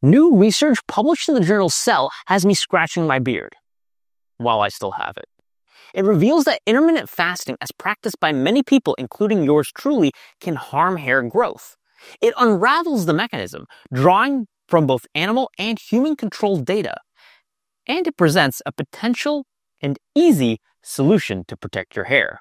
New research published in the journal Cell has me scratching my beard while I still have it. It reveals that intermittent fasting, as practiced by many people, including yours truly, can harm hair growth. It unravels the mechanism, drawing from both animal and human controlled data, and it presents a potential and easy solution to protect your hair.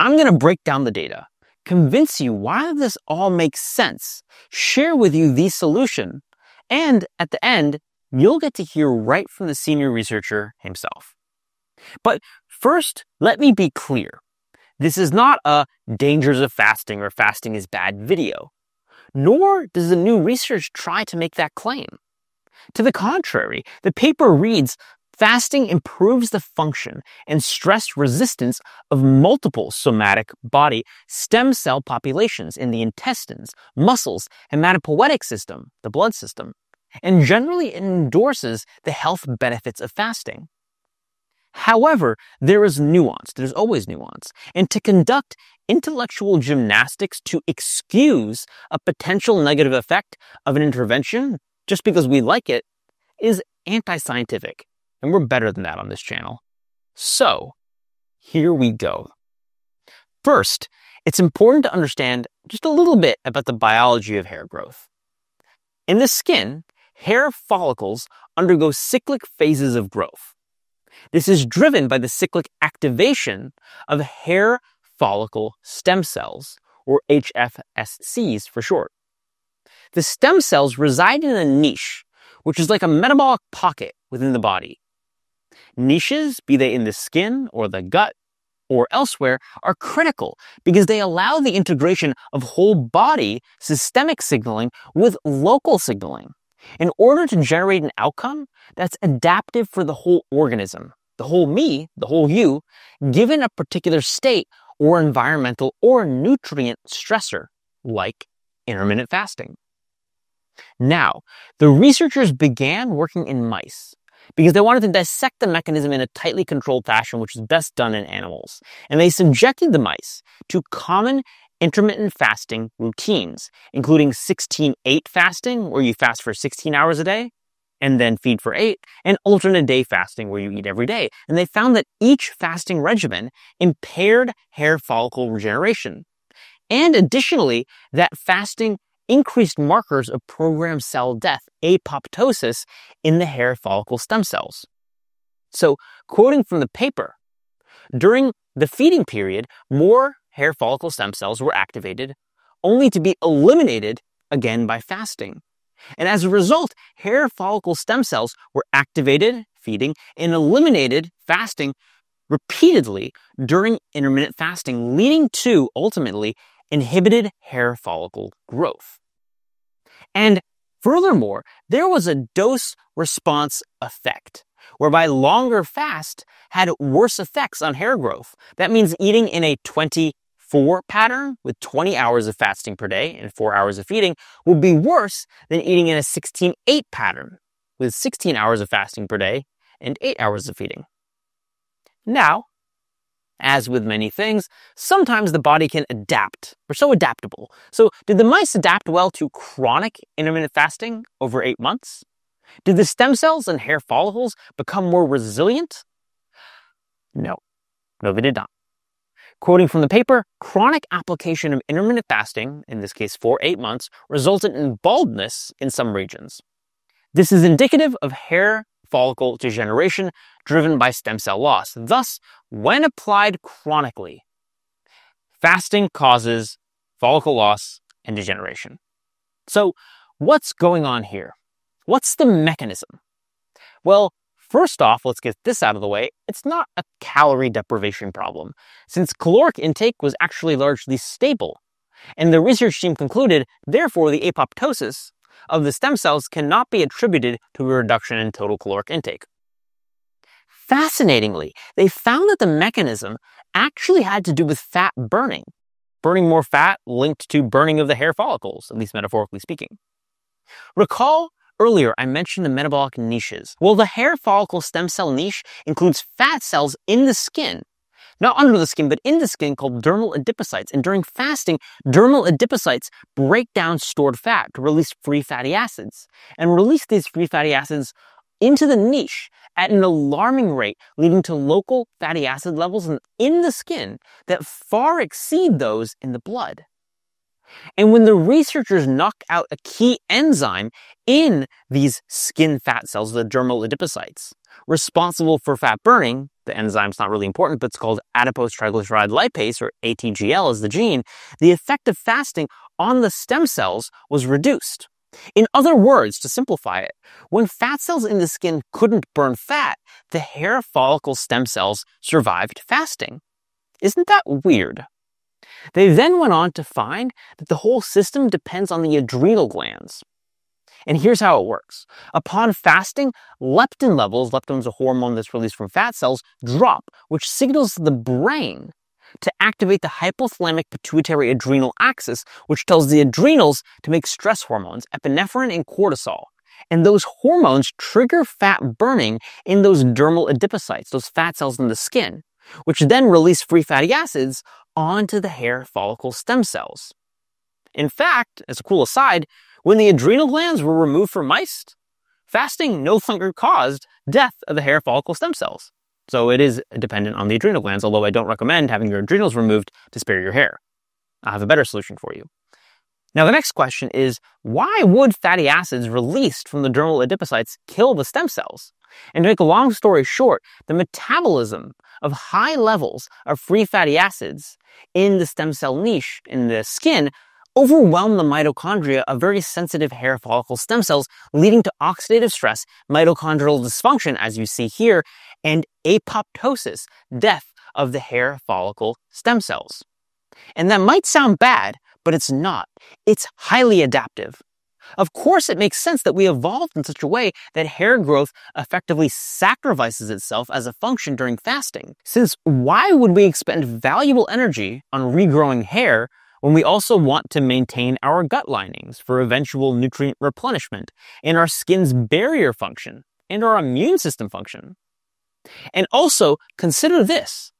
I'm going to break down the data, convince you why this all makes sense, share with you the solution, and at the end, you'll get to hear right from the senior researcher himself. But first, let me be clear. This is not a dangers of fasting or fasting is bad video, nor does the new research try to make that claim. To the contrary, the paper reads fasting improves the function and stress resistance of multiple somatic body stem cell populations in the intestines, muscles, and hematopoietic system, the blood system, and generally endorses the health benefits of fasting. However, there is nuance. There's always nuance. And to conduct intellectual gymnastics to excuse a potential negative effect of an intervention just because we like it is anti-scientific. And we're better than that on this channel. So, here we go. First, it's important to understand just a little bit about the biology of hair growth. In the skin, hair follicles undergo cyclic phases of growth. This is driven by the cyclic activation of hair follicle stem cells, or HFSCs for short. The stem cells reside in a niche, which is like a metabolic pocket within the body. Niches, be they in the skin or the gut or elsewhere, are critical because they allow the integration of whole body systemic signaling with local signaling in order to generate an outcome that's adaptive for the whole organism, the whole me, the whole you, given a particular state or environmental or nutrient stressor like intermittent fasting. Now, the researchers began working in mice because they wanted to dissect the mechanism in a tightly controlled fashion, which is best done in animals. And they subjected the mice to common intermittent fasting routines, including 16-8 fasting, where you fast for 16 hours a day and then feed for eight, and alternate day fasting, where you eat every day. And they found that each fasting regimen impaired hair follicle regeneration. And additionally, that fasting increased markers of programmed cell death, apoptosis, in the hair follicle stem cells. So, quoting from the paper, during the feeding period, more hair follicle stem cells were activated, only to be eliminated again by fasting. And as a result, hair follicle stem cells were activated, feeding, and eliminated fasting repeatedly during intermittent fasting, leading to ultimately inhibited hair follicle growth. And furthermore, there was a dose response effect, whereby longer fast had worse effects on hair growth. That means eating in a 24 pattern with 20 hours of fasting per day and 4 hours of feeding would be worse than eating in a 16-8 pattern with 16 hours of fasting per day and 8 hours of feeding. Now, as with many things, sometimes the body can adapt. We're so adaptable. So did the mice adapt well to chronic intermittent fasting over eight months? Did the stem cells and hair follicles become more resilient? No. No, they did not. Quoting from the paper, chronic application of intermittent fasting, in this case for eight months, resulted in baldness in some regions. This is indicative of hair follicle degeneration driven by stem cell loss. Thus, when applied chronically, fasting causes follicle loss and degeneration. So, what's going on here? What's the mechanism? Well, first off, let's get this out of the way. It's not a calorie deprivation problem, since caloric intake was actually largely stable. And the research team concluded, therefore, the apoptosis of the stem cells cannot be attributed to a reduction in total caloric intake. Fascinatingly, they found that the mechanism actually had to do with fat burning, burning more fat linked to burning of the hair follicles, at least metaphorically speaking. Recall earlier I mentioned the metabolic niches. Well, the hair follicle stem cell niche includes fat cells in the skin not under the skin, but in the skin called dermal adipocytes. And during fasting, dermal adipocytes break down stored fat to release free fatty acids and release these free fatty acids into the niche at an alarming rate, leading to local fatty acid levels in the skin that far exceed those in the blood. And when the researchers knock out a key enzyme in these skin fat cells, the dermal adipocytes, responsible for fat burning, the enzyme's not really important, but it's called adipose triglyceride lipase, or ATGL is the gene, the effect of fasting on the stem cells was reduced. In other words, to simplify it, when fat cells in the skin couldn't burn fat, the hair follicle stem cells survived fasting. Isn't that weird? They then went on to find that the whole system depends on the adrenal glands. And here's how it works. Upon fasting, leptin levels, leptin is a hormone that's released from fat cells, drop, which signals the brain to activate the hypothalamic pituitary adrenal axis, which tells the adrenals to make stress hormones, epinephrine and cortisol. And those hormones trigger fat burning in those dermal adipocytes, those fat cells in the skin, which then release free fatty acids onto the hair follicle stem cells. In fact, as a cool aside, when the adrenal glands were removed from mice, fasting no longer caused death of the hair follicle stem cells. So it is dependent on the adrenal glands, although I don't recommend having your adrenals removed to spare your hair. I have a better solution for you. Now, the next question is why would fatty acids released from the dermal adipocytes kill the stem cells? And to make a long story short, the metabolism of high levels of free fatty acids in the stem cell niche in the skin overwhelm the mitochondria of very sensitive hair follicle stem cells, leading to oxidative stress, mitochondrial dysfunction, as you see here, and apoptosis, death of the hair follicle stem cells. And that might sound bad, but it's not. It's highly adaptive. Of course, it makes sense that we evolved in such a way that hair growth effectively sacrifices itself as a function during fasting. Since why would we expend valuable energy on regrowing hair when we also want to maintain our gut linings for eventual nutrient replenishment and our skin's barrier function and our immune system function? And also consider this.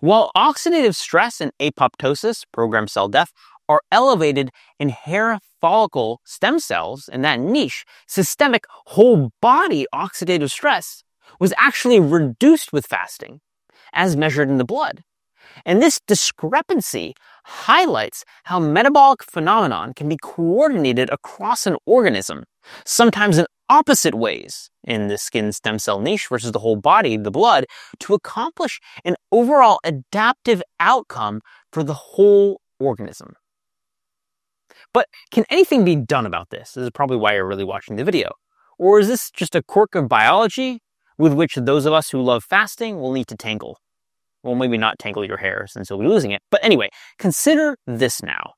While oxidative stress and apoptosis, programmed cell death, are elevated in hair follicle stem cells in that niche, systemic whole body oxidative stress was actually reduced with fasting, as measured in the blood. And this discrepancy highlights how metabolic phenomenon can be coordinated across an organism, sometimes in opposite ways in the skin stem cell niche versus the whole body, the blood, to accomplish an overall adaptive outcome for the whole organism. But can anything be done about this? This is probably why you're really watching the video. Or is this just a quirk of biology with which those of us who love fasting will need to tangle? Well, maybe not tangle your hair since you'll be losing it. But anyway, consider this now.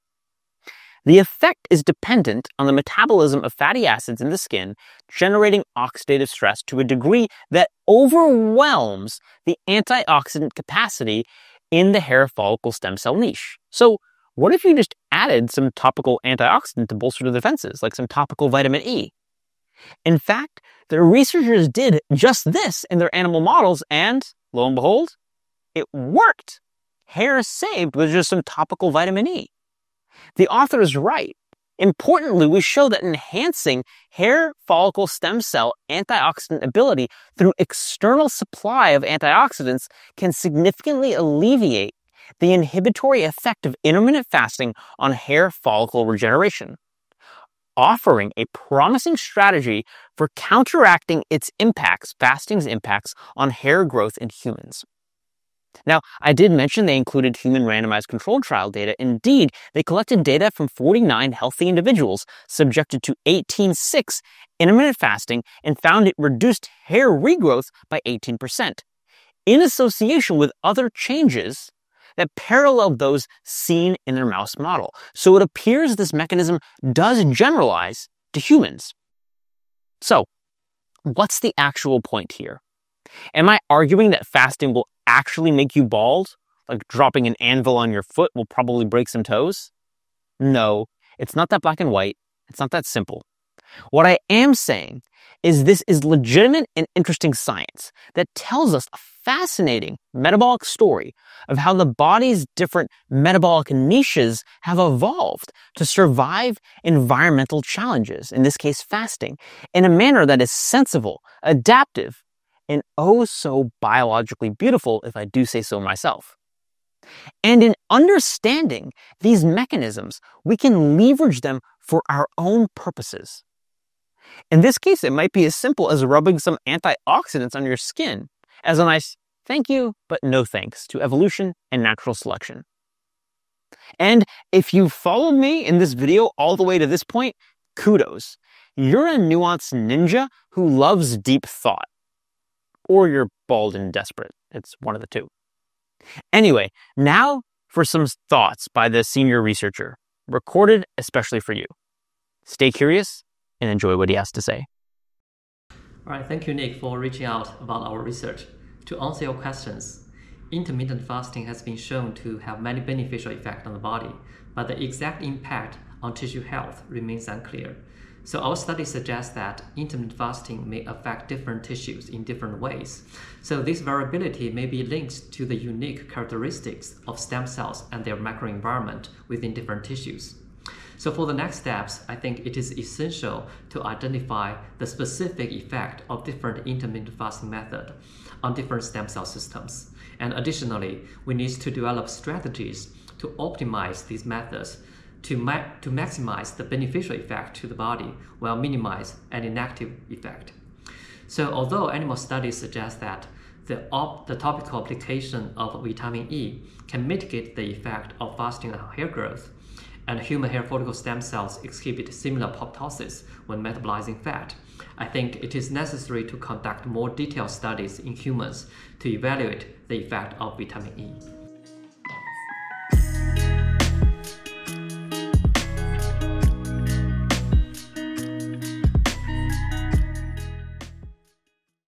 The effect is dependent on the metabolism of fatty acids in the skin, generating oxidative stress to a degree that overwhelms the antioxidant capacity in the hair follicle stem cell niche. So, what if you just added some topical antioxidant to bolster the defenses, like some topical vitamin E? In fact, the researchers did just this in their animal models, and lo and behold, it worked. Hair saved with just some topical vitamin E. The author is right. Importantly, we show that enhancing hair follicle stem cell antioxidant ability through external supply of antioxidants can significantly alleviate the inhibitory effect of intermittent fasting on hair follicle regeneration, offering a promising strategy for counteracting its impacts, fasting's impacts on hair growth in humans. Now, I did mention they included human randomized controlled trial data. Indeed, they collected data from 49 healthy individuals subjected to 18-6 intermittent fasting and found it reduced hair regrowth by 18% in association with other changes that paralleled those seen in their mouse model. So it appears this mechanism does generalize to humans. So, what's the actual point here? Am I arguing that fasting will actually make you bald? Like dropping an anvil on your foot will probably break some toes? No, it's not that black and white. It's not that simple. What I am saying is this is legitimate and interesting science that tells us a fascinating metabolic story of how the body's different metabolic niches have evolved to survive environmental challenges, in this case fasting, in a manner that is sensible, adaptive, and oh so biologically beautiful, if I do say so myself. And in understanding these mechanisms, we can leverage them for our own purposes. In this case, it might be as simple as rubbing some antioxidants on your skin as a nice thank you, but no thanks to evolution and natural selection. And if you followed me in this video all the way to this point, kudos. You're a nuanced ninja who loves deep thought. Or you're bald and desperate. It's one of the two. Anyway, now for some thoughts by the senior researcher, recorded especially for you. Stay curious and enjoy what he has to say. All right, thank you, Nick, for reaching out about our research. To answer your questions, intermittent fasting has been shown to have many beneficial effects on the body, but the exact impact on tissue health remains unclear. So our study suggests that intermittent fasting may affect different tissues in different ways. So this variability may be linked to the unique characteristics of stem cells and their microenvironment within different tissues. So for the next steps, I think it is essential to identify the specific effect of different intermittent fasting method on different stem cell systems. And additionally, we need to develop strategies to optimize these methods to, ma to maximize the beneficial effect to the body while minimize any negative effect. So although animal studies suggest that the, the topical application of vitamin E can mitigate the effect of fasting on hair growth, and human hair follicle stem cells exhibit similar apoptosis when metabolizing fat, I think it is necessary to conduct more detailed studies in humans to evaluate the effect of vitamin E.